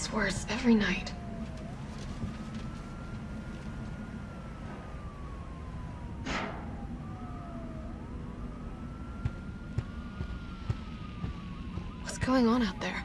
gets worse every night. What's going on out there?